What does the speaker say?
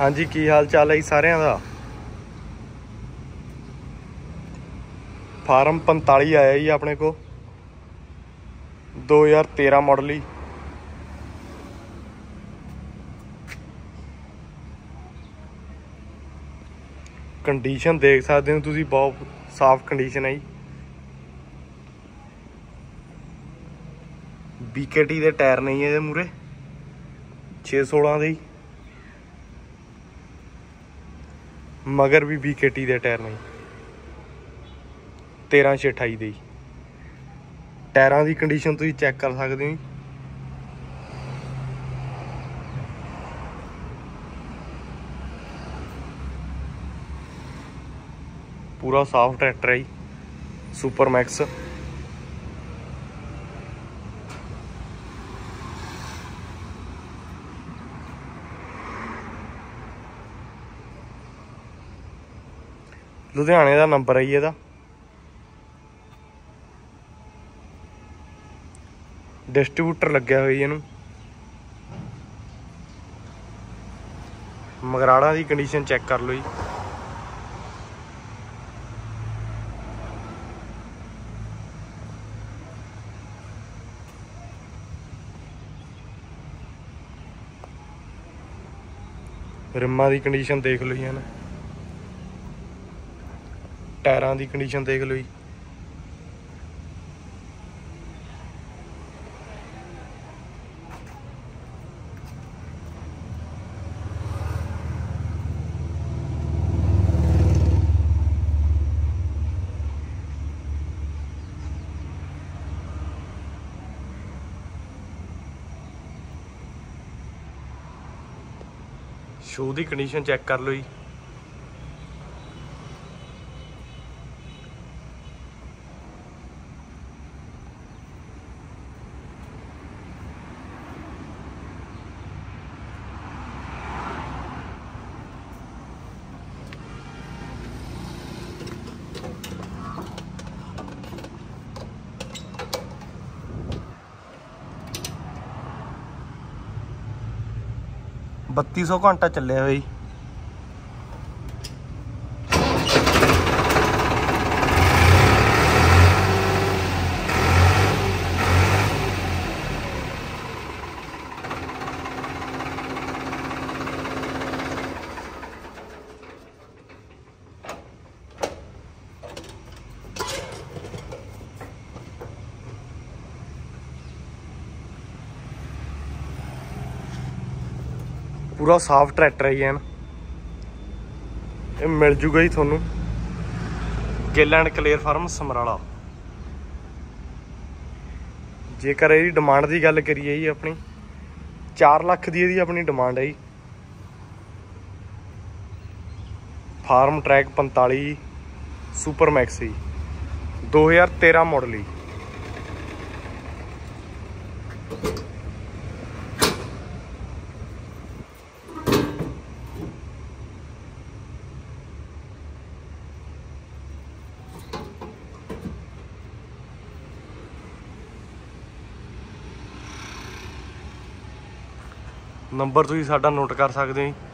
ਹਾਂਜੀ, ਕੀ ਹਾਲ ਚਾਲ ਹੈ ਜੀ ਸਾਰਿਆਂ ਦਾ? ਫਾਰਮ 45 ਆਇਆ ਜੀ ਆਪਣੇ ਕੋ 2013 ਮਾਡਲ ਹੀ ਕੰਡੀਸ਼ਨ ਦੇਖ ਸਕਦੇ ਹੋ ਤੁਸੀਂ, ਬਹੁਤ ਸਾਫ਼ ਕੰਡੀਸ਼ਨ ਹੈ ਜੀ। BKT ਦੇ ਟਾਇਰ ਨਹੀਂ ਇਹਦੇ ਮੂਰੇ 616 ਦੇ ਹੀ ਮਗਰ ਵੀ BKT ਦੇ ਟਾਇਰ ਨਹੀਂ 1328 ਦੇ ਟਾਇਰਾਂ ਦੀ ਕੰਡੀਸ਼ਨ ਤੁਸੀਂ ਚੈੱਕ ਕਰ ਸਕਦੇ ਹੋ ਜੀ। ਪੂਰਾ ਸਾਫ਼ ਟਰੈਕਟਰ ਹੈ ਜੀ। ਸੁਪਰ ਮੈਕਸ ਲੁਧਿਆਣੇ ਦਾ ਨੰਬਰ ਹੈ ਇਹਦਾ। ਡਿਸਟ੍ਰੀਬਿਊਟਰ ਲੱਗਿਆ ਹੋਇਆ ਇਹਨੂੰ। ਮਗਰਾੜਾ ਦੀ ਕੰਡੀਸ਼ਨ ਚੈੱਕ ਕਰ ਲਓ ਜੀ। ਰਿਮਾਂ ਦੀ ਕੰਡੀਸ਼ਨ ਦੇਖ ਲਓ ਜੀ ਹਨ ਟਾਇਰਾਂ ਦੀ ਕੰਡੀਸ਼ਨ ਦੇਖ ਲਓ ਜੀ। ਸ਼ੂ ਦੀ ਕੰਡੀਸ਼ਨ ਚੈੱਕ ਕਰ ਲਓ ਜੀ। ਬੱਤੀ ਸੌ ਘੰਟਾ ਚੱਲਿਆ ਹੋਇਆ ਜੀ ਪੂਰਾ ਸਾਫ਼ ਟਰੈਕਟਰ ਹੈ ਜੀ ਐਨ। ਇਹ ਮਿਲ ਜੂਗਾ ਜੀ ਤੁਹਾਨੂੰ। Gill and clear farm Samrala. ਜੇਕਰ ਇਹਦੀ ਡਿਮਾਂਡ ਦੀ ਗੱਲ ਕਰੀਏ ਜੀ ਆਪਣੀ 4 ਲੱਖ ਦੀ ਇਹਦੀ ਆਪਣੀ ਡਿਮਾਂਡ ਹੈ ਜੀ। ਫਾਰਮ ਟਰੈਕ 45 ਸੁਪਰ ਮੈਕਸ ਜੀ। 2013 ਮਾਡਲ ਜੀ। ਨੰਬਰ ਤੁਸੀਂ ਸਾਡਾ ਨੋਟ ਕਰ ਸਕਦੇ ਹੋ ਜੀ।